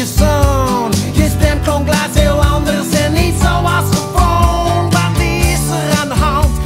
tradição.